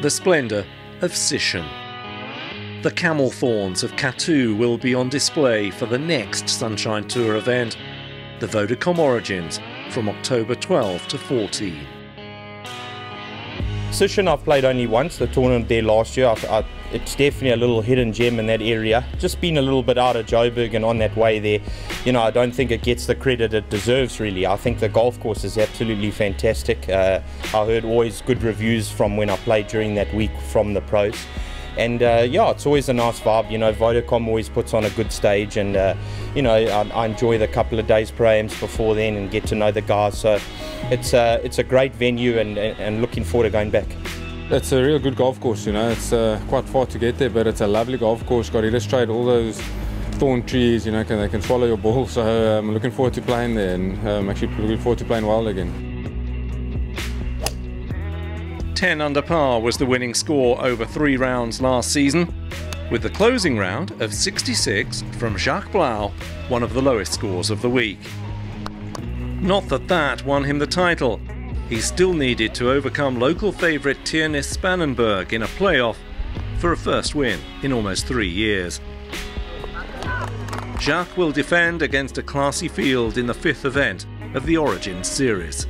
the splendour of Sishen. The camel thorns of Kathu will be on display for the next Sunshine Tour event, the Vodacom Origins, from October 12 to 14. Sishen I've played only once, the tournament there last year. I, I, it's definitely a little hidden gem in that area. Just been a little bit out of Joburg and on that way there. You know, I don't think it gets the credit it deserves really. I think the golf course is absolutely fantastic. Uh, I heard always good reviews from when I played during that week from the pros. And uh, yeah, it's always a nice vibe. You know, Vodacom always puts on a good stage, and uh, you know, I, I, enjoy the couple of days pro-ams before then and get to know the guys. So it's uh, it's a great venue, and, and looking forward to going back. It's a real good golf course, you know. It's uh, quite far to get there, but it's a lovely golf course. Got illustrate all those thorn trees, you know, can, they can swallow your ball. So I'm um, looking forward to playing there, and I'm um, actually looking forward to playing wild again. 10 under par was the winning score over three rounds last season, with the closing round of 66 from Jacques Blaauw, one of the lowest scores of the week. Not that that won him the title. He still needed to overcome local favourite Theunis Spangenberg in a playoff for a first win in almost three years. Jacques will defend against a classy field in the fifth event of the Origins series.